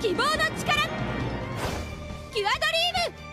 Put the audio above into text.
希望の力。キュアドリーム